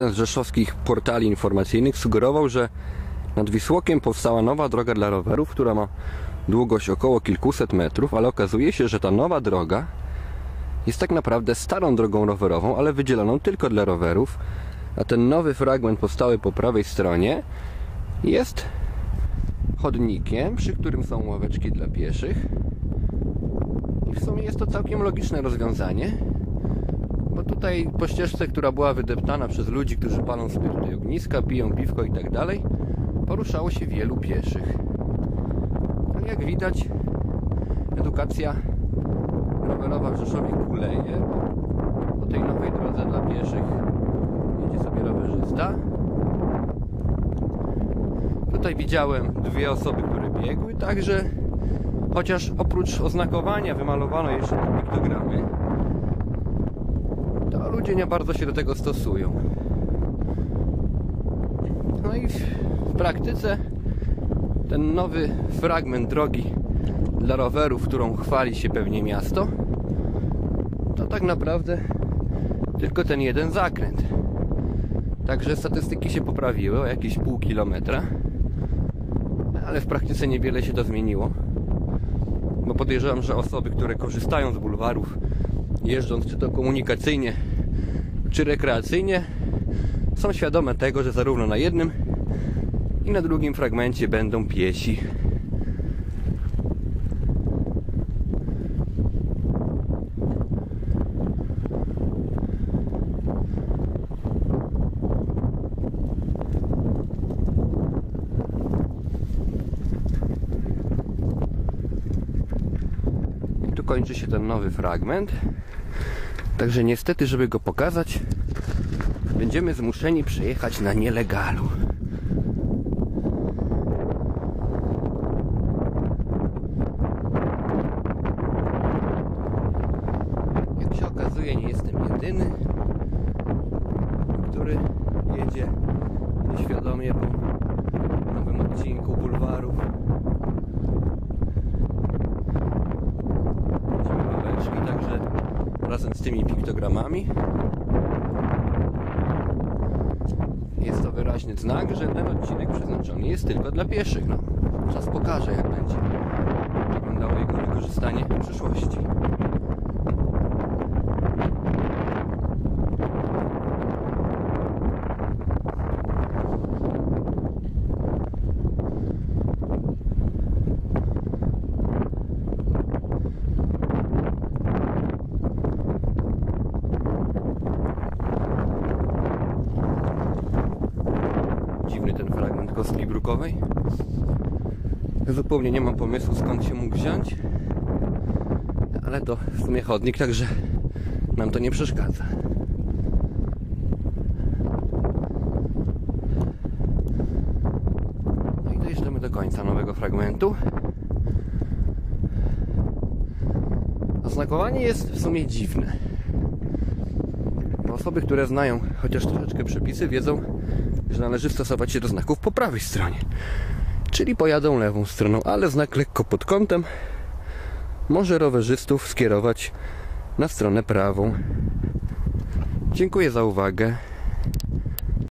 z rzeszowskich portali informacyjnych sugerował, że nad Wisłokiem powstała nowa droga dla rowerów, która ma długość około kilkuset metrów, ale okazuje się, że ta nowa droga jest tak naprawdę starą drogą rowerową, ale wydzieloną tylko dla rowerów, a ten nowy fragment powstały po prawej stronie jest chodnikiem, przy którym są ławeczki dla pieszych. I w sumie jest to całkiem logiczne rozwiązanie, bo tutaj po ścieżce, która była wydeptana przez ludzi, którzy palą sobie tutaj ogniska, piją piwko i tak dalej, poruszało się wielu pieszych. No jak widać, edukacja rowerowa w Rzeszowie kuleje. Po tej nowej drodze dla pieszych jedzie sobie rowerzysta. Tutaj widziałem dwie osoby, które biegły, także chociaż oprócz oznakowania wymalowano jeszcze piktogramy, to ludzie bardzo się do tego stosują. No i w praktyce ten nowy fragment drogi dla rowerów, którą chwali się pewnie miasto, to tak naprawdę tylko ten jeden zakręt. Także statystyki się poprawiły o jakieś pół kilometra, ale w praktyce niewiele się to zmieniło. Bo podejrzewam, że osoby, które korzystają z bulwarów, jeżdżąc czy to komunikacyjnie, czy rekreacyjnie, są świadome tego, że zarówno na jednym i na drugim fragmencie będą piesi. Kończy się ten nowy fragment. Także niestety, żeby go pokazać, będziemy zmuszeni przejechać na nielegalu. Jak się okazuje, nie jestem jedyny, który jedzie nieświadomie po nowym odcinku bulwarów. Widzimy ławeczki, także razem z tymi piktogramami jest to wyraźny znak, że ten odcinek przeznaczony jest tylko dla pieszych. No, czas pokaże, jak będzie wyglądało jego wykorzystanie w przyszłości. Dziwny ten fragment kostki brukowej. Zupełnie nie mam pomysłu skąd się mógł wziąć. Ale to w sumie chodnik, także nam to nie przeszkadza. No i dojeżdżamy do końca nowego fragmentu. Oznakowanie jest w sumie dziwne. Osoby, które znają chociaż troszeczkę przepisy, wiedzą, że należy stosować się do znaków po prawej stronie. Czyli pojadą lewą stroną, ale znak lekko pod kątem może rowerzystów skierować na stronę prawą. Dziękuję za uwagę.